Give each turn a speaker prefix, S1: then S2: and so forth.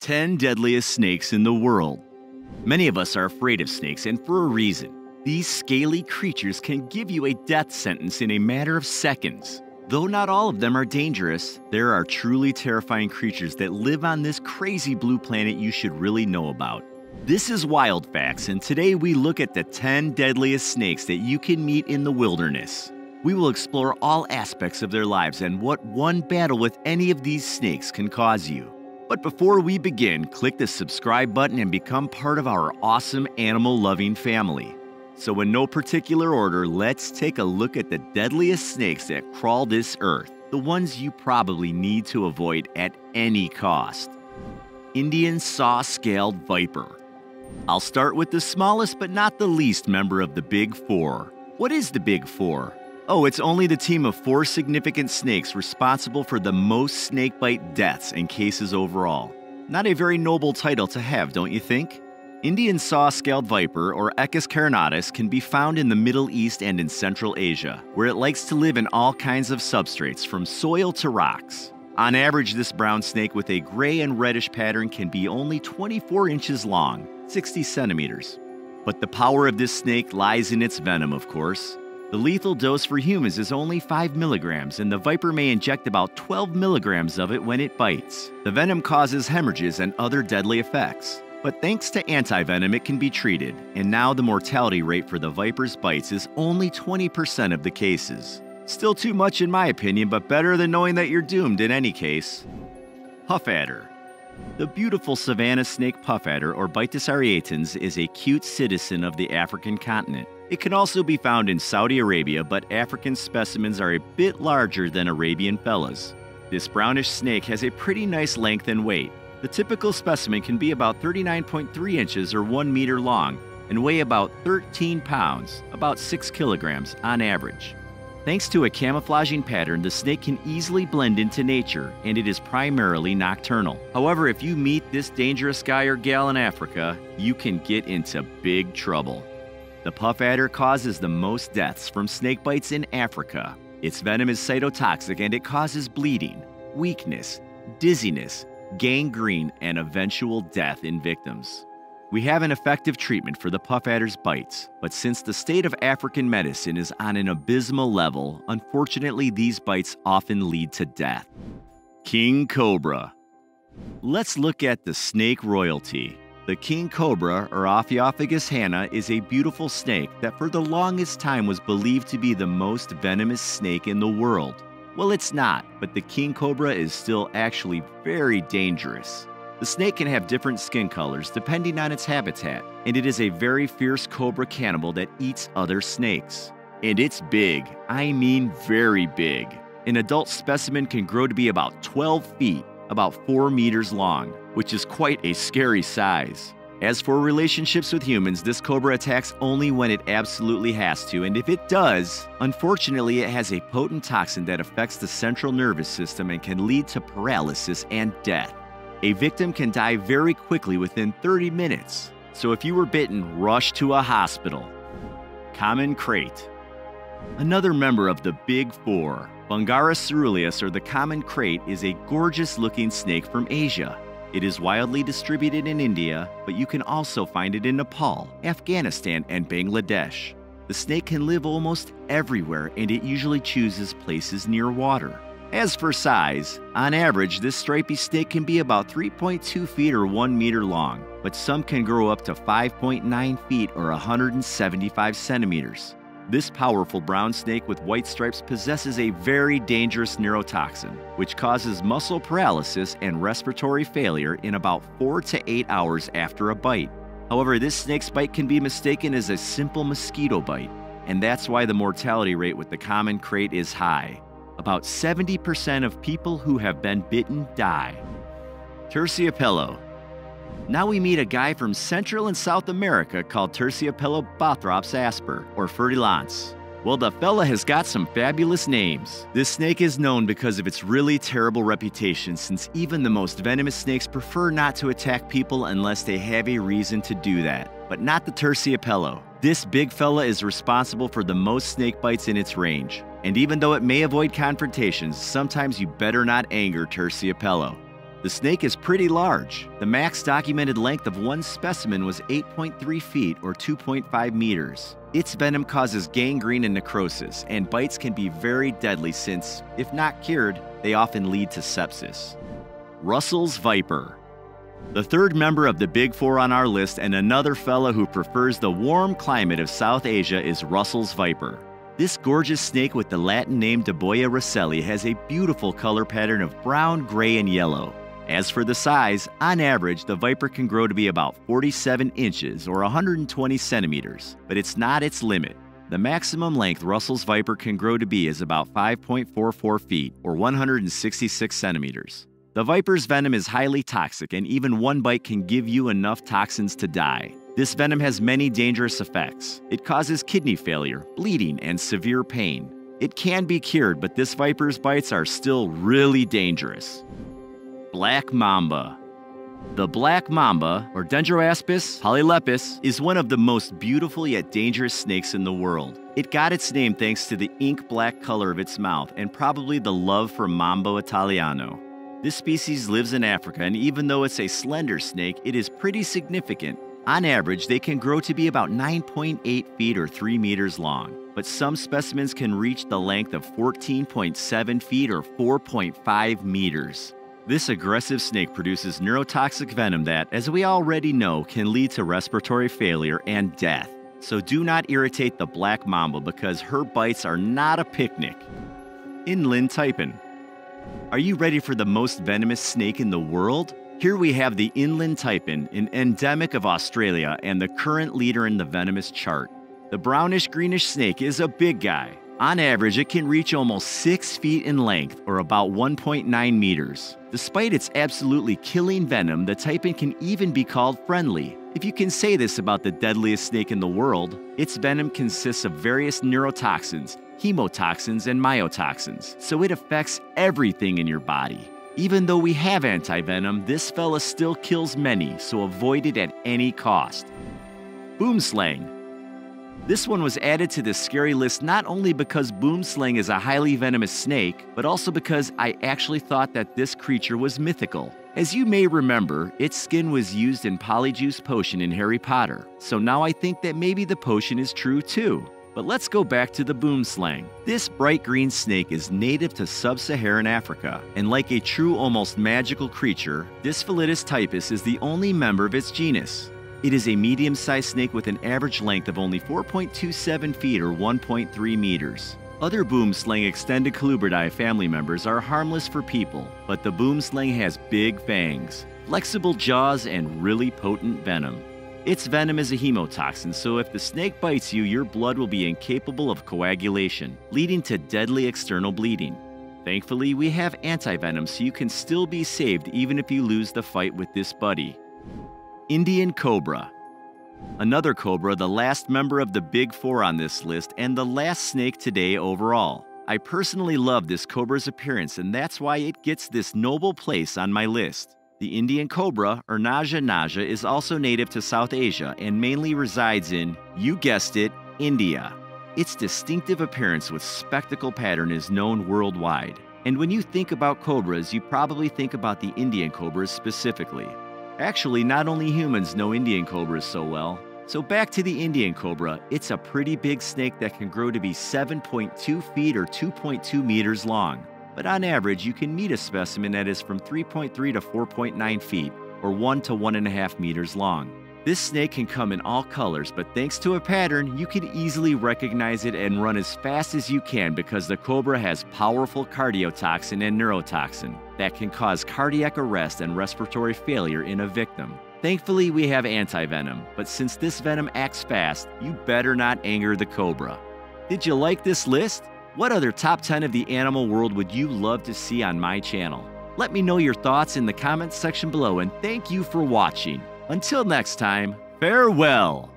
S1: 10 deadliest snakes in the world. Many of us are afraid of snakes, and for a reason. These scaly creatures can give you a death sentence in a matter of seconds. Though not all of them are dangerous, there are truly terrifying creatures that live on this crazy blue planet you should really know about. This is Wild Facts, and today we look at the 10 deadliest snakes that you can meet in the wilderness. We will explore all aspects of their lives and what one battle with any of these snakes can cause you. But before we begin, click the subscribe button and become part of our awesome animal loving family. So, in no particular order, let's take a look at the deadliest snakes that crawl this earth, the ones you probably need to avoid at any cost. Indian saw scaled viper. I'll start with the smallest but not the least member of the Big Four. What is the Big Four? Oh, it's only the team of four significant snakes responsible for the most snakebite deaths and cases overall. Not a very noble title to have, don't you think? Indian saw-scaled viper, or Echis carinatus, can be found in the Middle East and in Central Asia, where it likes to live in all kinds of substrates, from soil to rocks. On average, this brown snake with a gray and reddish pattern can be only 24 inches long, 60 centimeters. But the power of this snake lies in its venom, of course. The lethal dose for humans is only 5 milligrams, and the viper may inject about 12 milligrams of it when it bites. The venom causes hemorrhages and other deadly effects. But thanks to antivenom, it can be treated, and now the mortality rate for the viper's bites is only 20% of the cases. Still too much in my opinion, but better than knowing that you're doomed in any case. Puff Adder. The beautiful savanna snake puff adder, or Bitis arietans, is a cute citizen of the African continent. It can also be found in Saudi Arabia, but African specimens are a bit larger than Arabian fellas. This brownish snake has a pretty nice length and weight. The typical specimen can be about 39.3 inches or 1 meter long and weigh about 13 pounds, about 6 kilograms on average. Thanks to a camouflaging pattern, the snake can easily blend into nature, and it is primarily nocturnal. However, if you meet this dangerous guy or gal in Africa, you can get into big trouble. The puff adder causes the most deaths from snake bites in Africa. Its venom is cytotoxic and it causes bleeding, weakness, dizziness, gangrene, and eventual death in victims. We have an effective treatment for the puff adder's bites, but since the state of African medicine is on an abysmal level, unfortunately, these bites often lead to death. King Cobra. Let's look at the snake royalty. The king cobra, or Ophiophagus hanna, is a beautiful snake that for the longest time was believed to be the most venomous snake in the world. Well, it's not, but the king cobra is still actually very dangerous. The snake can have different skin colors depending on its habitat, and it is a very fierce cobra cannibal that eats other snakes. And it's big, I mean very big. An adult specimen can grow to be about 12 feet, about 4 meters long, which is quite a scary size. As for relationships with humans, this cobra attacks only when it absolutely has to, and if it does, unfortunately, it has a potent toxin that affects the central nervous system and can lead to paralysis and death. A victim can die very quickly within 30 minutes, so if you were bitten, rush to a hospital. Common Krait. Another member of the Big Four, Bungarus caeruleus or the common krait is a gorgeous looking snake from Asia. It is widely distributed in India, but you can also find it in Nepal, Afghanistan, and Bangladesh. The snake can live almost everywhere and it usually chooses places near water. As for size, on average, this stripy snake can be about 3.2 feet or 1 meter long, but some can grow up to 5.9 feet or 175 centimeters. This powerful brown snake with white stripes possesses a very dangerous neurotoxin, which causes muscle paralysis and respiratory failure in about 4 to 8 hours after a bite. However, this snake's bite can be mistaken as a simple mosquito bite, and that's why the mortality rate with the common krait is high. About 70% of people who have been bitten die. Terciopelo, now we meet a guy from Central and South America called Terciopelo bothrops asper, or fer-de-lance. Well, the fella has got some fabulous names. This snake is known because of its really terrible reputation, since even the most venomous snakes prefer not to attack people unless they have a reason to do that. But not the Terciopelo. This big fella is responsible for the most snake bites in its range. And even though it may avoid confrontations, sometimes you better not anger Terciopelo. The snake is pretty large. The max documented length of one specimen was 8.3 feet or 2.5 meters. Its venom causes gangrene and necrosis, and bites can be very deadly since, if not cured, they often lead to sepsis. Russell's Viper. The third member of the Big Four on our list and another fellow who prefers the warm climate of South Asia is Russell's Viper. This gorgeous snake with the Latin name Daboia russelli has a beautiful color pattern of brown, gray, and yellow. As for the size, on average, the viper can grow to be about 47 inches or 120 centimeters, but it's not its limit. The maximum length Russell's viper can grow to be is about 5.44 feet or 166 centimeters. The viper's venom is highly toxic, and even one bite can give you enough toxins to die. This venom has many dangerous effects. It causes kidney failure, bleeding, and severe pain. It can be cured, but this viper's bites are still really dangerous. Black Mamba. The black mamba, or Dendroaspis polylepis, is one of the most beautiful yet dangerous snakes in the world. It got its name thanks to the ink black color of its mouth and probably the love for Mambo Italiano. This species lives in Africa, and even though it's a slender snake, it is pretty significant. On average, they can grow to be about 9.8 feet or 3 meters long, but some specimens can reach the length of 14.7 feet or 4.5 meters. This aggressive snake produces neurotoxic venom that, as we already know, can lead to respiratory failure and death. So do not irritate the black mamba because her bites are not a picnic. Inland Taipan. Are you ready for the most venomous snake in the world? Here we have the inland taipan, an endemic of Australia and the current leader in the venomous chart. The brownish greenish snake is a big guy. On average, it can reach almost 6 feet in length, or about 1.9 meters. Despite its absolutely killing venom, the taipan can even be called friendly. If you can say this about the deadliest snake in the world, its venom consists of various neurotoxins, hemotoxins, and myotoxins, so it affects everything in your body. Even though we have antivenom, this fella still kills many, so avoid it at any cost. Boomslang this one was added to this scary list not only because Boomslang is a highly venomous snake, but also because I actually thought that this creature was mythical. As you may remember, its skin was used in Polyjuice Potion in Harry Potter, so now I think that maybe the potion is true too. But let's go back to the boomslang. This bright green snake is native to sub-Saharan Africa, and like a true almost magical creature, Dispholidus typus is the only member of its genus. It is a medium sized snake with an average length of only 4.27 feet or 1.3 meters. Other boomslang extended colubridae family members are harmless for people, but the boomslang has big fangs, flexible jaws, and really potent venom. Its venom is a hemotoxin, so if the snake bites you, your blood will be incapable of coagulation, leading to deadly external bleeding. Thankfully, we have antivenom so you can still be saved even if you lose the fight with this buddy. Indian Cobra. Another cobra, the last member of the big four on this list, and the last snake today overall. I personally love this cobra's appearance, and that's why it gets this noble place on my list. The Indian cobra, or Naja naja, is also native to South Asia and mainly resides in, you guessed it, India. Its distinctive appearance with spectacle pattern is known worldwide. And when you think about cobras, you probably think about the Indian cobras specifically. Actually, not only humans know Indian cobras so well. So back to the Indian cobra, it's a pretty big snake that can grow to be 7.2 feet or 2.2 meters long. But on average, you can meet a specimen that is from 3.3 to 4.9 feet, or 1 to 1.5 meters long. This snake can come in all colors, but thanks to a pattern, you can easily recognize it and run as fast as you can because the cobra has powerful cardiotoxin and neurotoxin that can cause cardiac arrest and respiratory failure in a victim. Thankfully, we have antivenom, but since this venom acts fast, you better not anger the cobra. Did you like this list? What other top 10 of the animal world would you love to see on my channel? Let me know your thoughts in the comments section below and thank you for watching. Until next time, farewell!